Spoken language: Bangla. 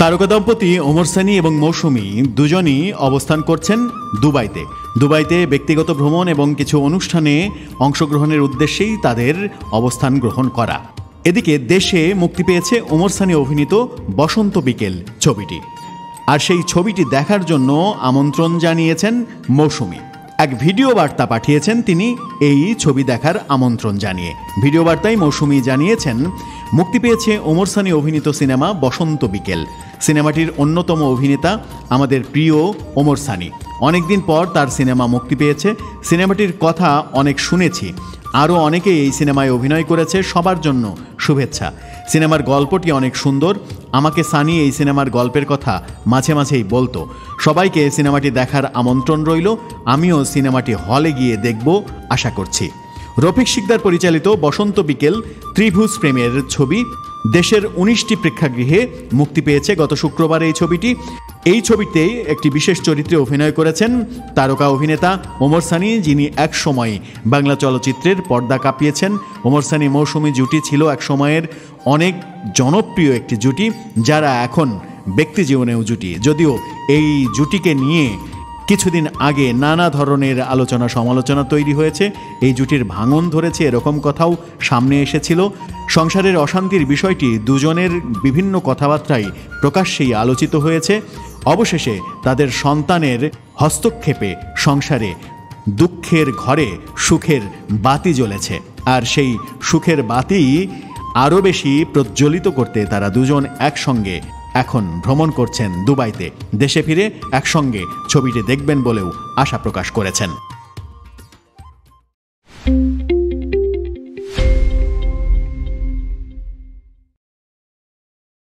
তারকা দম্পতি ওমর সানি এবং মৌসুমী দুজনই অবস্থান করছেন দুবাইতে। দুবাইতে ব্যক্তিগত ভ্রমণ এবং কিছু অনুষ্ঠানে অংশগ্রহণের উদ্দেশ্যেই তাদের অবস্থান গ্রহণ করা। এদিকে দেশে মুক্তি পেয়েছে ওমর সানি অভিনীত বসন্ত বিকেল ছবিটি। আর সেই ছবিটি দেখার জন্য আমন্ত্রণ জানিয়েছেন মৌসুমী। এক ভিডিও বার্তা পাঠিয়েছেন তিনি এই ছবি দেখার আমন্ত্রণ জানিয়ে। ভিডিও বার্তায় মৌসুমী জানিয়েছেন মুক্তি পেয়েছে ওমর সানি অভিনীত সিনেমা বসন্ত বিকেল। সিনেমাটির অন্যতম অভিনেতা আমাদের প্রিয় ওমর সানি। অনেকদিন পর তার সিনেমা মুক্তি পেয়েছে। সিনেমাটির কথা অনেক শুনেছি। আরও অনেকেই এই সিনেমায় অভিনয় করেছে। সবার জন্য শুভেচ্ছা। সিনেমার গল্পটি অনেক সুন্দর। আমাকে সানি এই সিনেমার গল্পের কথা মাঝে মাঝেই বলতো। সবাইকে সিনেমাটি দেখার আমন্ত্রণ রইল। আমিও সিনেমাটি হলে গিয়ে দেখব, আশা করছি। রফিক শিকদার পরিচালিত বসন্ত বিকেল ত্রিভুজ প্রেমের ছবি। দেশের উনিশটি প্রেক্ষাগৃহে মুক্তি পেয়েছে গত শুক্রবার এই ছবিটি। এই ছবিতে একটি বিশেষ চরিত্রে অভিনয় করেছেন তারকা অভিনেতা ওমর সানি, যিনি এক সময় বাংলা চলচ্চিত্রের পর্দা কাঁপিয়েছেন। ওমর সানি মৌসুমী জুটি ছিল এক সময়ের অনেক জনপ্রিয় একটি জুটি, যারা এখন ব্যক্তি জীবনেও জুটি। যদিও এই জুটিকে নিয়ে কিছুদিন আগে নানা ধরনের আলোচনা সমালোচনা তৈরি হয়েছে। এই জুটির ভাঙন ধরেছে এরকম কথাও সামনে এসেছিল। সংসারের অশান্তির বিষয়টি দুজনের বিভিন্ন কথাবার্তায় প্রকাশ্যেই আলোচিত হয়েছে। অবশেষে তাদের সন্তানের হস্তক্ষেপে সংসারে দুঃখের ঘরে সুখের বাতি জ্বলেছে। আর সেই সুখের বাতি আরও বেশি প্রজ্বলিত করতে তারা দুজন একসঙ্গে এখন ভ্রমণ করছেন দুবাইতে। দেশে ফিরে একসঙ্গে ছবিটি দেখবেন বলেও আশা প্রকাশ করেছেন।